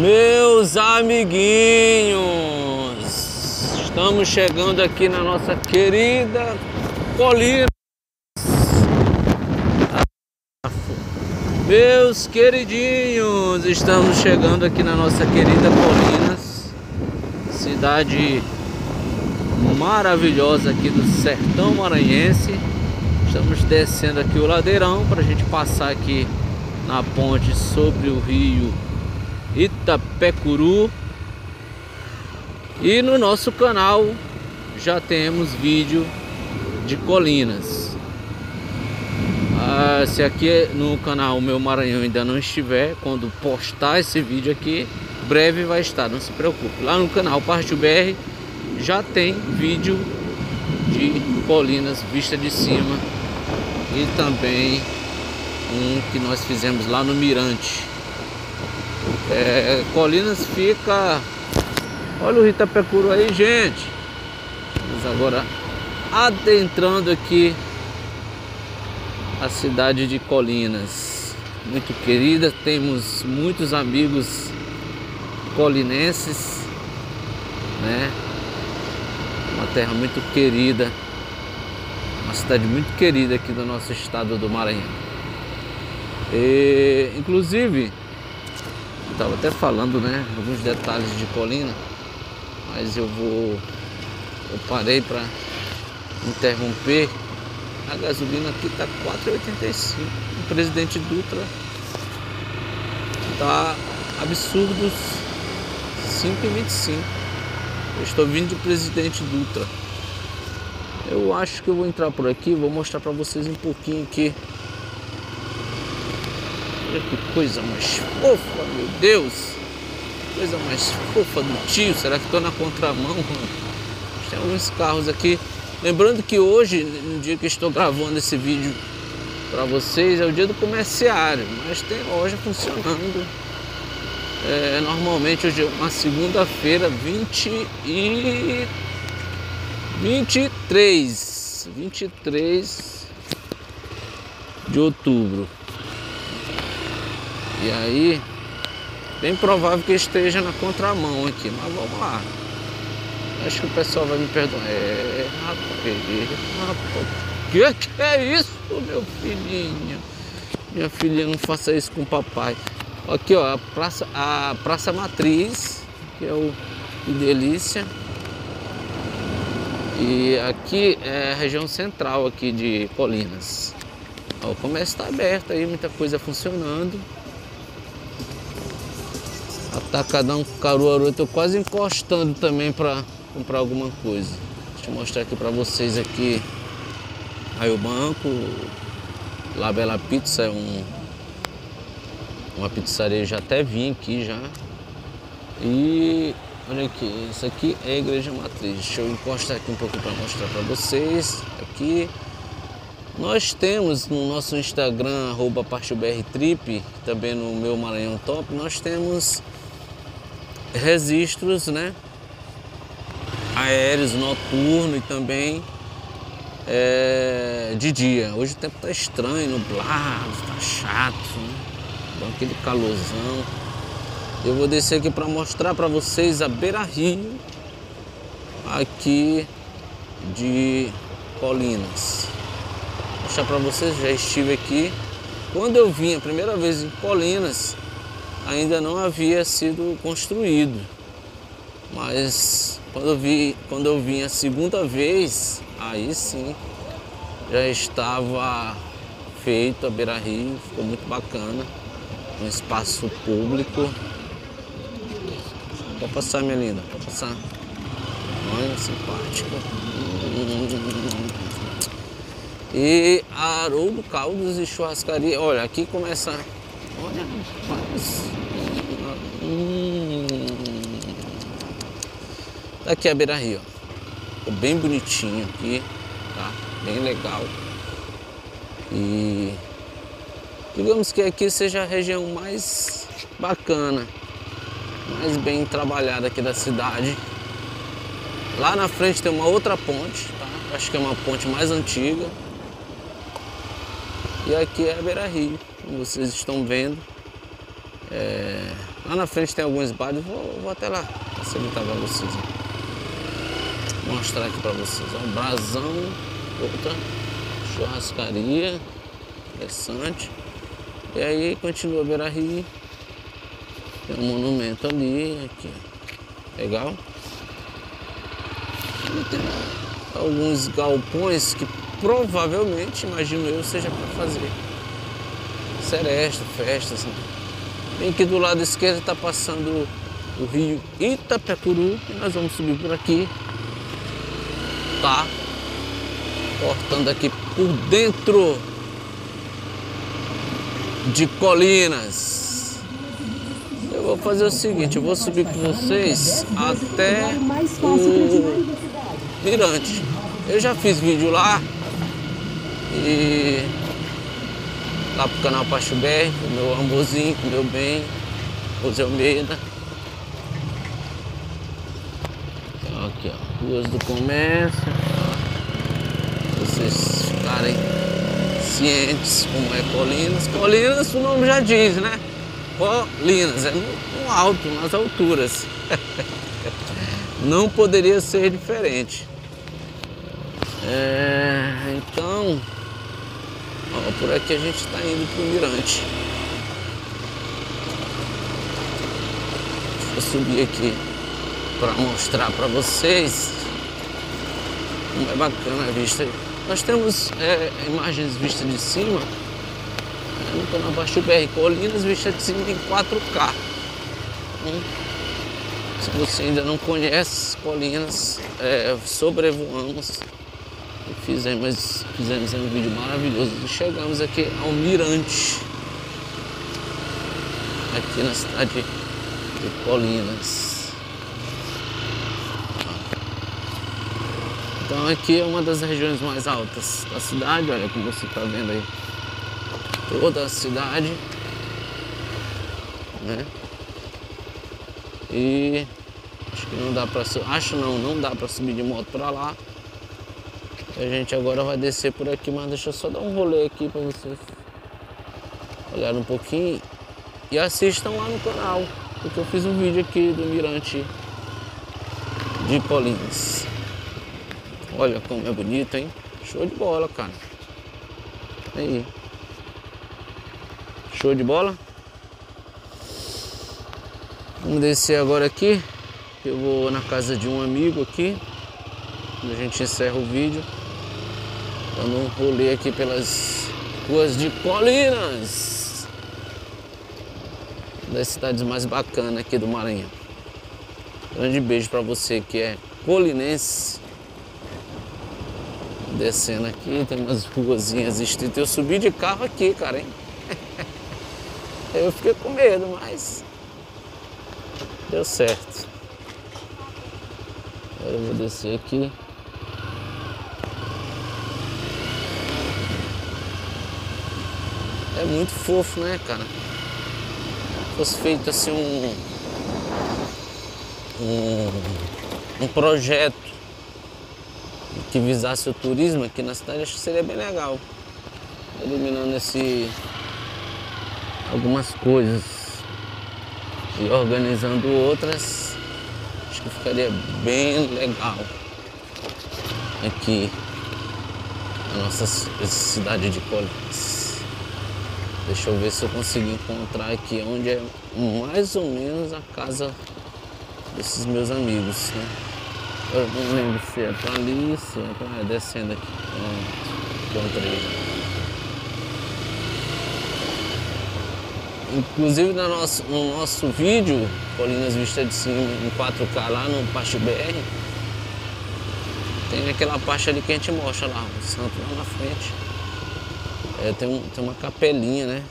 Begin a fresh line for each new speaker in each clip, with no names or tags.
Meus amiguinhos, estamos chegando aqui na nossa querida colina. Meus queridinhos, estamos chegando aqui na nossa querida Colinas, cidade maravilhosa aqui do sertão maranhense. Estamos descendo aqui o ladeirão para a gente passar aqui na ponte sobre o rio Itapecuru. E no nosso canal já temos vídeo de colinas. Ah, se aqui no canal Meu Maranhão ainda não estiver, quando postar esse vídeo aqui, breve vai estar, não se preocupe. Lá no canal Partiu BR já tem vídeo de colinas vista de cima e também um que nós fizemos lá no Mirante. É, Colinas fica. Olha o Itapecuru aí, gente. Vamos agora adentrando aqui a cidade de Colinas. Muito querida, temos muitos amigos colinenses, né? Uma terra muito querida, uma cidade muito querida aqui do nosso estado do Maranhão. E, inclusive, estava até falando, né, alguns detalhes de Colina, mas eu vou, eu parei para interromper. A gasolina aqui tá 4,85. O presidente Dutra tá absurdos 5,25. Eu estou vindo de presidente Dutra. Eu acho que eu vou entrar por aqui, vou mostrar para vocês um pouquinho aqui Olha que coisa mais fofa, meu Deus. Coisa mais fofa do tio. Será que estou na contramão? Tem alguns carros aqui. Lembrando que hoje, no dia que estou gravando esse vídeo para vocês, é o dia do comerciário, mas tem loja funcionando. É, normalmente hoje é uma segunda-feira, 20 e 23, 23 de outubro. E aí, bem provável que esteja na contramão aqui, mas vamos lá. Acho que o pessoal vai me perdoar. É, rapaz, rapaz. Que que é isso, meu filhinho? Minha filhinha, não faça isso com o papai. Aqui, ó, a Praça, a praça Matriz, que é o que delícia. E aqui é a região central aqui de Colinas. Ó, o comércio está aberto aí, muita coisa funcionando. Atacadão Caruaru, estou quase encostando também para comprar alguma coisa. Deixa eu mostrar aqui para vocês aqui. Aí o banco, La Bela Pizza é um, uma pizzaria, já até vim aqui já. E olha aqui, isso aqui é a igreja matriz. Deixa eu encostar aqui um pouco para mostrar para vocês. Aqui nós temos no nosso Instagram, arroba Trip, também no meu Maranhão Top, nós temos registros né, aéreos noturno e também é, de dia. Hoje o tempo está estranho, nublado, está chato, né? Então, aquele calorzão. Eu vou descer aqui para mostrar para vocês a beira rio aqui de Colinas. Vou mostrar para vocês, já estive aqui. Quando eu vim a primeira vez em Colinas, ainda não havia sido construído. Mas quando eu, vi, quando eu vim a segunda vez, aí sim já estava feito a Beira Rio, ficou muito bacana, um espaço público. Pode passar, minha linda, pode passar. Olha, simpática. E Haroldo Caldos e Churrascaria. Olha, aqui começa. Hum. Aqui é a Beira Rio. Ficou bem bonitinho aqui, tá? Bem legal. E digamos que aqui seja a região mais bacana, mais bem trabalhada aqui da cidade. Lá na frente tem uma outra ponte, tá? Acho que é uma ponte mais antiga. E aqui é a Beira Rio, como vocês estão vendo. É Lá na frente tem alguns bares, vou, vou até lá facilitar pra vocês. Vou mostrar aqui pra vocês. Ó, brasão, outra churrascaria, interessante. E aí continua Beira Rio. Tem um monumento ali, aqui. Legal. Tem alguns galpões que provavelmente, imagino eu, seja para fazer seresta, festas. Né? Bem aqui do lado esquerdo está passando o rio Itapecuru e nós vamos subir por aqui. Tá cortando aqui por dentro de Colinas. Eu vou fazer o seguinte, eu vou subir com vocês até o Mirante. Eu já fiz vídeo lá e lá pro canal Pacho BR, meu amorzinho, o meu bem, José Almeida. Então, aqui ó, ruas do comércio. Vocês ficarem cientes como é Colinas. Colinas o nome já diz, né? Colinas, é no, no alto, nas alturas. Não poderia ser diferente. É, então, ó, por aqui a gente está indo para o Mirante. Deixa eu subir aqui para mostrar para vocês como é bacana a vista. Nós temos é, imagens vistas de cima, é, no canal Baixo BR, colinas vistas de cima em 4K. Hum. Se você ainda não conhece Colinas, é, sobrevoamos Fizemos, fizemos um vídeo maravilhoso chegamos aqui ao Mirante, aqui na cidade de Colinas. Então aqui é uma das regiões mais altas da cidade, olha como você está vendo aí toda a cidade. Né? E acho que não dá para acho não, não dá para subir de moto para lá. A gente agora vai descer por aqui, mas deixa eu só dar um rolê aqui para vocês olharem um pouquinho e assistam lá no canal, porque eu fiz um vídeo aqui do Mirante de Colinas. Olha como é bonito, hein? Show de bola, cara. Aí. Show de bola. Vamos descer agora aqui. Eu vou na casa de um amigo aqui. A gente encerra o vídeo dando um rolê aqui pelas ruas de Colinas, das cidades mais bacanas aqui do Maranhão. Grande beijo para você que é colinense. Descendo aqui, tem umas ruazinhas estreitas. Eu subi de carro aqui, cara, hein? Eu fiquei com medo, mas deu certo. Agora eu vou descer aqui. É muito fofo, né, cara? Fosse feito assim um, um, um projeto que visasse o turismo aqui na cidade, acho que seria bem legal. Eliminando esse algumas coisas e organizando outras, acho que ficaria bem legal aqui na nossa cidade de Colinas. Deixa eu ver se eu consigo encontrar aqui onde é mais ou menos a casa desses meus amigos, né? Eu não lembro se é pra ali, se é pra... Descendo aqui. Pronto, encontrei. Inclusive no nosso, no nosso vídeo, Colinas Vista de Cima em 4K lá no Pacho BR, tem aquela parte ali que a gente mostra lá, o santo lá na frente. É, tem, um, tem uma capelinha, né?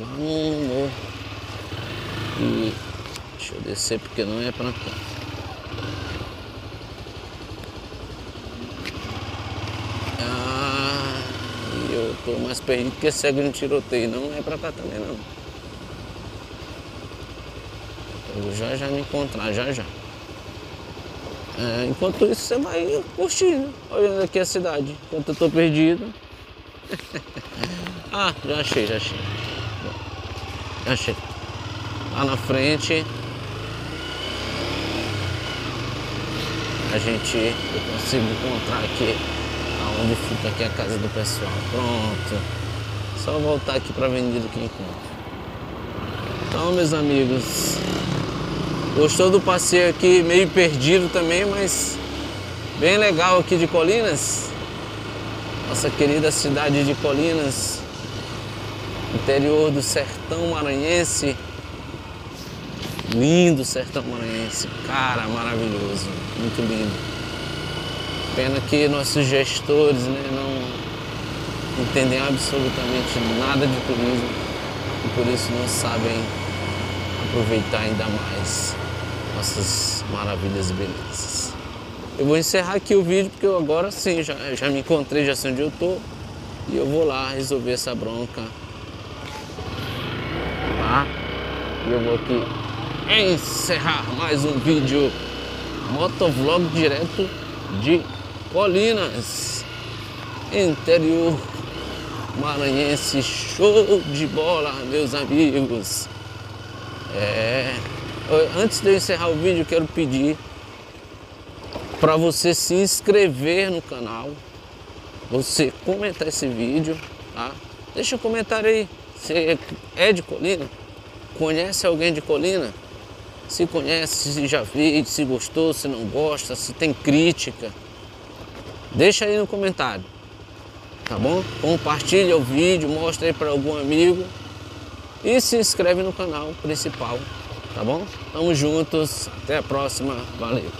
Lá no morro. E deixa eu descer porque não é pra cá. Ah, eu tô mais perdido que cego no tiroteio. Não é pra cá também não. Eu vou já já me encontrar, já já. É, enquanto isso você vai curtindo, olhando aqui a cidade. Enquanto eu tô perdido. ah, já achei, já achei. Já achei. lá na frente a gente eu consigo encontrar aqui aonde fica aqui a casa do pessoal. Pronto. Só voltar aqui para a avenida que encontro. Então, meus amigos, gostou do passeio aqui, meio perdido também, mas bem legal aqui de Colinas. Nossa querida cidade de Colinas, interior do sertão maranhense. Lindo sertão maranhense, cara, maravilhoso, muito lindo. Pena que nossos gestores né, não entendem absolutamente nada de turismo e por isso não sabem aproveitar ainda mais nossas maravilhas e belezas. Eu vou encerrar aqui o vídeo porque eu agora sim já, já me encontrei, já sei onde eu tô e eu vou lá resolver essa bronca. Tá? E eu vou aqui encerrar mais um vídeo motovlog direto de Colinas, interior maranhense, show de bola, meus amigos. É, antes de eu encerrar o vídeo, quero pedir para você se inscrever no canal, você comentar esse vídeo, tá? Deixa um comentário aí. Você é de Colina? Conhece alguém de Colina? Se conhece, se já viu, se gostou, se não gosta, se tem crítica, deixa aí no comentário, tá bom? Compartilha o vídeo, mostra aí para algum amigo e se inscreve no canal principal, tá bom? Tamo juntos, até a próxima, valeu!